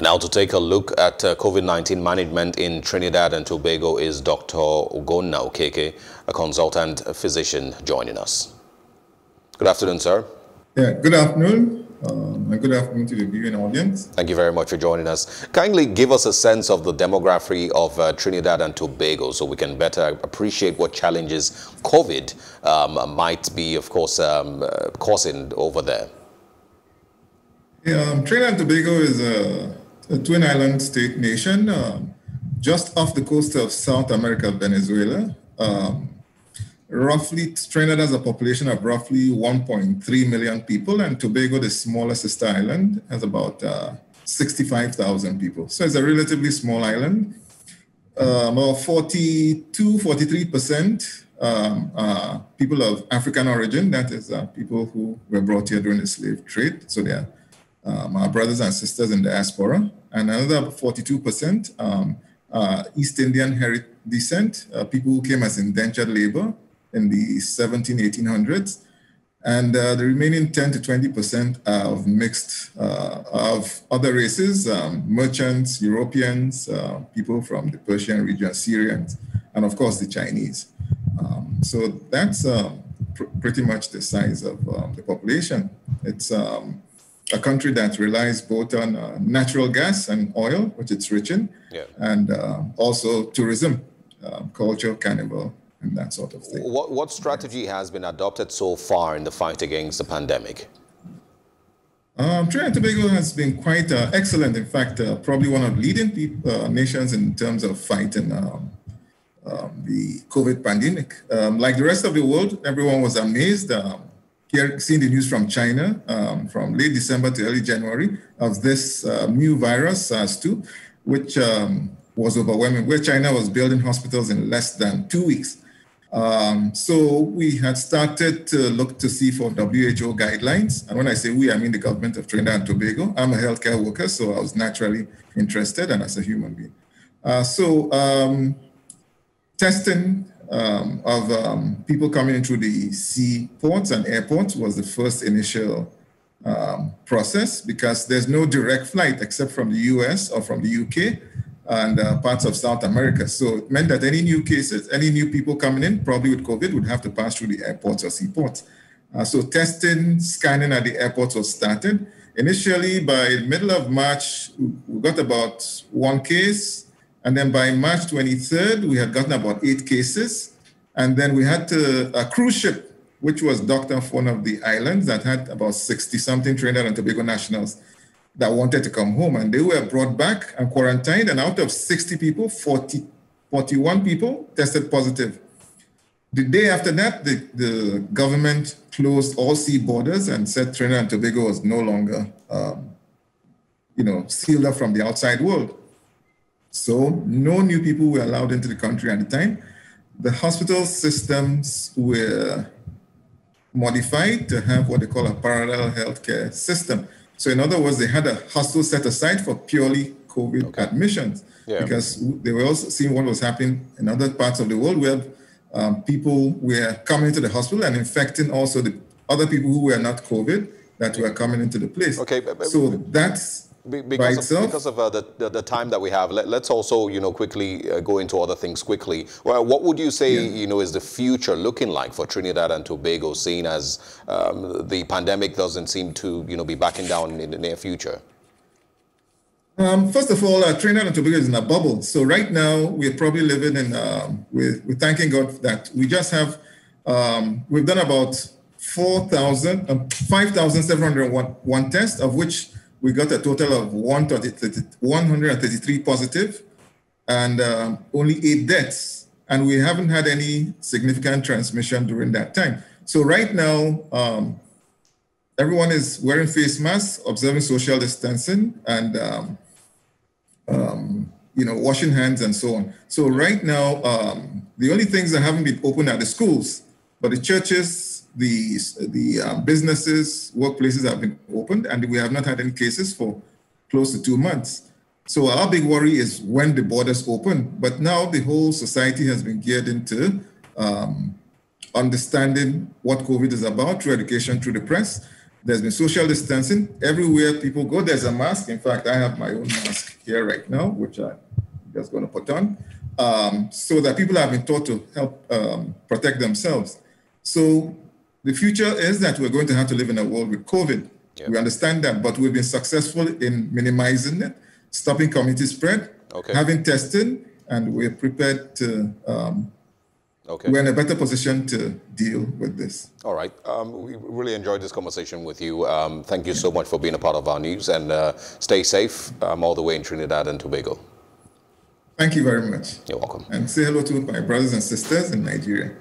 Now to take a look at uh, COVID-19 management in Trinidad and Tobago is Dr. Ogonna Okeke, a consultant physician joining us. Good afternoon, sir. Yeah, good afternoon. Um, and good afternoon to the viewing audience. Thank you very much for joining us. Kindly give us a sense of the demography of uh, Trinidad and Tobago so we can better appreciate what challenges COVID um, might be, of course, um, uh, causing over there. Yeah, um, Trinidad and Tobago is a a twin island state nation um, just off the coast of South America, Venezuela. Um, roughly, Trinidad has a population of roughly 1.3 million people, and Tobago, the smallest sister island, has about uh, 65,000 people. So it's a relatively small island. Uh, about 42, 43% um, uh, people of African origin, that is, uh, people who were brought here during the slave trade. So they're um, our brothers and sisters in the diaspora, and another 42% um, uh, East Indian descent, uh, people who came as indentured labor in the 17, 1800s. And uh, the remaining 10 to 20% of mixed, uh, of other races, um, merchants, Europeans, uh, people from the Persian region, Syrians, and of course the Chinese. Um, so that's um, pr- pretty much the size of um, the population. It's um, a country that relies both on uh, natural gas and oil, which it's rich in, yeah. and uh, also tourism, uh, culture, carnival, and that sort of thing. What, what strategy has been adopted so far in the fight against the pandemic? Um, Trinidad and Tobago has been quite uh, excellent. In fact, uh, probably one of the leading uh, nations in terms of fighting um, um, the COVID pandemic. Um, like the rest of the world, everyone was amazed um, here, seeing the news from China um, from late December to early January of this uh, new virus, SARS-2, which um, was overwhelming, where China was building hospitals in less than two weeks. Um, so we had started to look to see for WHO guidelines. And when I say we, I mean the government of Trinidad and Tobago. I'm a healthcare worker, so I was naturally interested and as a human being. Uh, so um, testing um, of um, people coming into the seaports and airports was the first initial um, process because there's no direct flight except from the US or from the UK and uh, parts of South America. So it meant that any new cases, any new people coming in, probably with COVID, would have to pass through the airports or seaports. Uh, so testing, scanning at the airports was started. Initially, by middle of March, we got about one case and then by March 23rd, we had gotten about eight cases. And then we had to, a cruise ship, which was docked off one of the islands that had about 60 something Trinidad and Tobago nationals that wanted to come home. And they were brought back and quarantined. And out of 60 people, 40, 41 people tested positive. The day after that, the, the government closed all sea borders and said Trinidad and Tobago was no longer, um, you know, sealed up from the outside world. So no new people were allowed into the country at the time. The hospital systems were modified to have what they call a parallel healthcare system. So in other words, they had a hospital set aside for purely COVID okay. admissions yeah. because they were also seeing what was happening in other parts of the world where um, people were coming to the hospital and infecting also the other people who were not COVID that were coming into the place. Okay, so that's because of, because of uh, the, the, the, time that we have, let, us also, you know, quickly uh, go into other things quickly. Well, what would you say, yeah. you know, is the future looking like for Trinidad and Tobago, seeing as um, the pandemic doesn't seem to, you know, be backing down in the near future? Um, first of all, uh, Trinidad and Tobago is in a bubble. So right now, we're probably living in, um, we're, we're, thanking God that we just have, um, we've done about 4,000, um, 5,701 tests, of which we got a total of 133 positive and uh, only eight deaths. And we haven't had any significant transmission during that time. So right now, um, everyone is wearing face masks, observing social distancing, and um, um, you know, washing hands and so on. So right now, um, the only things that haven't been open are the schools, but the churches, the, the um, businesses, workplaces have been opened, and we have not had any cases for close to two months. So our big worry is when the borders open. But now the whole society has been geared into um, understanding what COVID is about through education, through the press. There's been social distancing. Everywhere people go, there's a mask. In fact, I have my own mask here right now, which I'm just going to put on, um, so that people have been taught to help um, protect themselves. So the future is that we're going to have to live in a world with COVID. Yep. We understand that, but we've been successful in minimizing it, stopping community spread, okay. having testing, and we're prepared to um, Okay. We're in a better position to deal with this. All right. Um, we really enjoyed this conversation with you. Um, thank you so much for being a part of our news and uh, stay safe um, all the way in Trinidad and Tobago. Thank you very much. You're welcome. And say hello to my brothers and sisters in Nigeria.